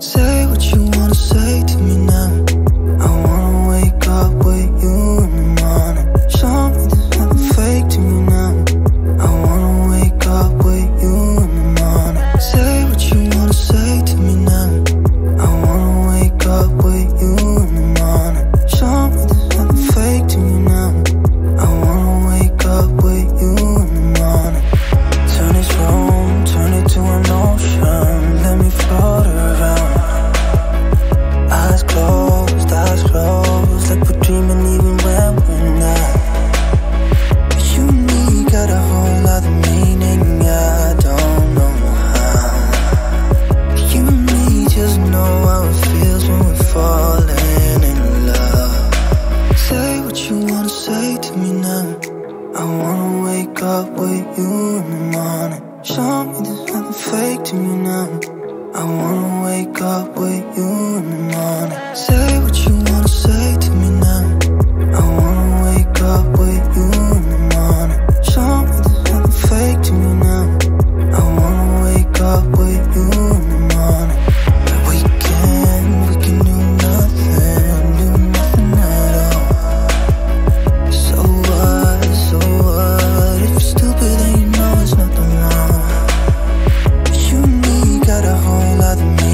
Say how it feels when we're falling in love. Say what you wanna say to me now. I wanna wake up with you in the morning. Show me there's nothing fake to me now. I wanna wake up with you in the morning. Say the